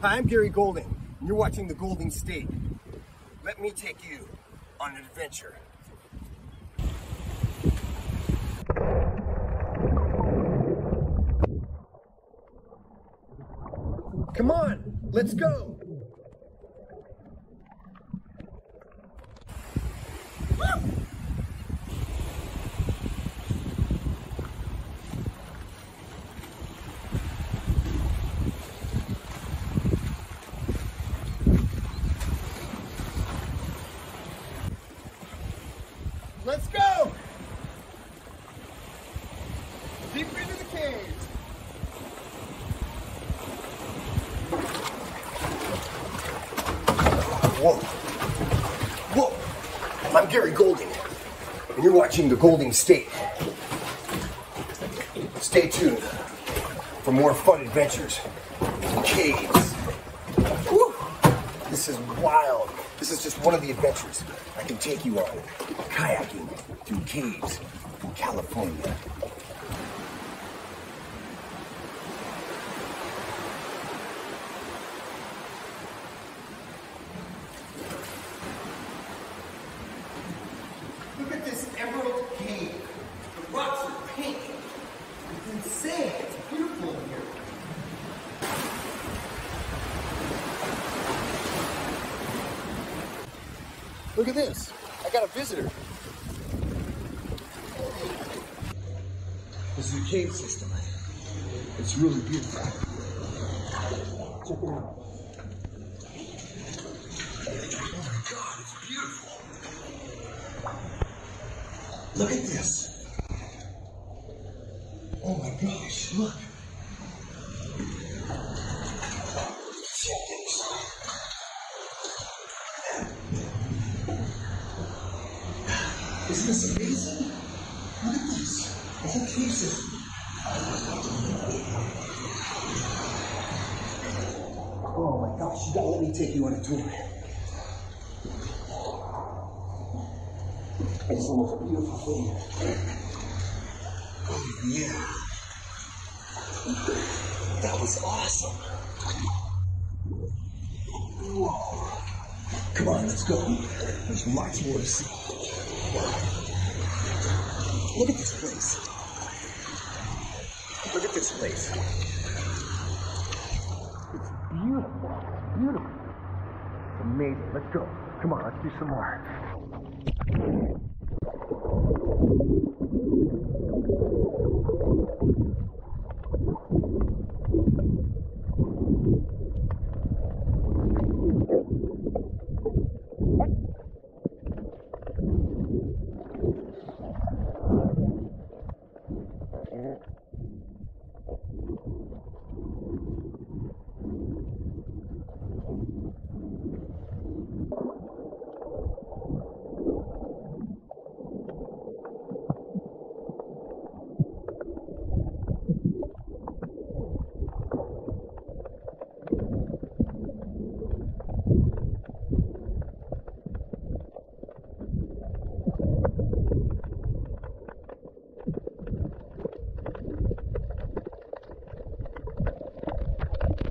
Hi, I'm Gary Golding, and you're watching The Golding State. Let me take you on an adventure. Come on, let's go. Let's go! Deeper into the caves. Whoa. Whoa. I'm Gary Golding, and you're watching The Golding State. Stay tuned for more fun adventures in caves. Woo. This is wild. This is just one of the adventures I can take you on. Kayaking through caves in California. Look at this emerald cave. The rocks are pink. It's insane. It's beautiful in here. Look at this. I got a visitor. This is a cave system. It's really beautiful. Check it out. Oh my god, it's beautiful. Look at this. Oh my gosh, look. Check this. Amazing? Look at this. The whole cave system. Oh my gosh, you gotta let me take you on a tour. It's the most beautiful thing. Oh yeah. That was awesome. Whoa. Come on, let's go. There's lots more to see. Look at this place. Look at this place. It's beautiful. Beautiful. It's amazing. Let's go. Come on, let's do some more.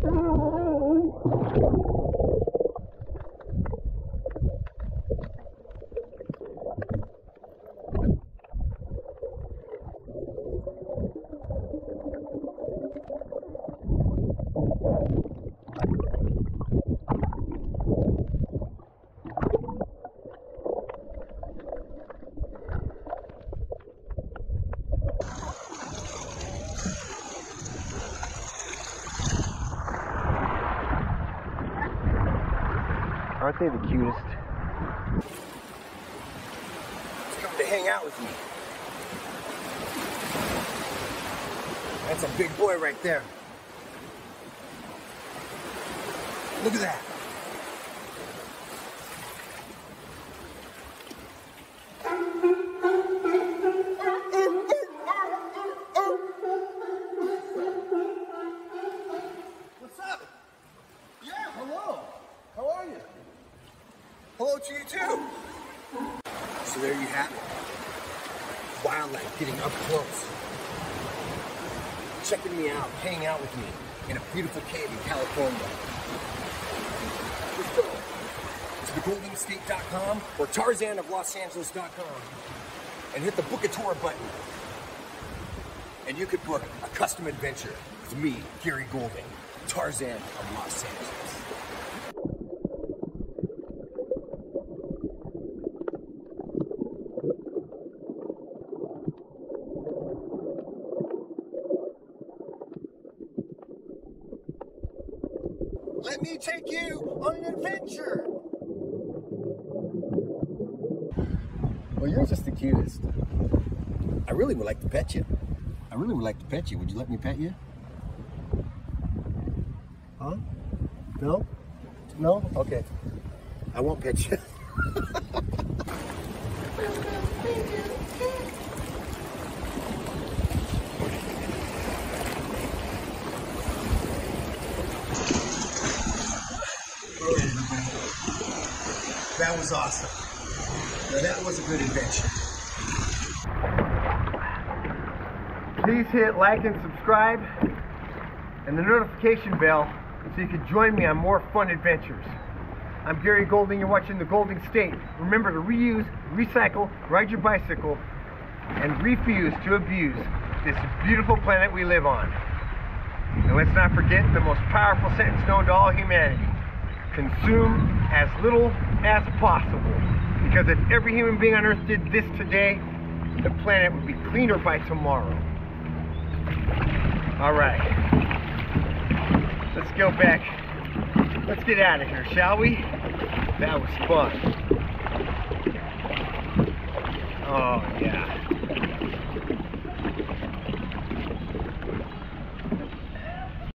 Oh, my God. Aren't they the cutest? He's coming to hang out with me. That's a big boy right there. Look at that. Hello to you too. So there you have it. Wildlife getting up close. Checking me out, hanging out with me in a beautiful cave in California. Let's go to thegoldingstate.com or tarzanoflosangeles.com and hit the book a tour button. And you could book a custom adventure with me, Gary Golding, Tarzan of Los Angeles. Let me take you on an adventure. Well, you're just the cutest. I really would like to pet you. I really would like to pet you. Would you let me pet you? Huh? No? No? Okay. I won't pet you. That was awesome. Now that was a good adventure. Please hit like and subscribe and the notification bell so you can join me on more fun adventures. I'm Gary Golding, you're watching The Golding State. Remember to reuse, recycle, ride your bicycle, and refuse to abuse this beautiful planet we live on. And let's not forget the most powerful sentence known to all humanity. Consume as little as possible. Because if every human being on earth did this today, the planet would be cleaner by tomorrow. All right. Let's go back. Let's get out of here, shall we? That was fun. Oh, yeah.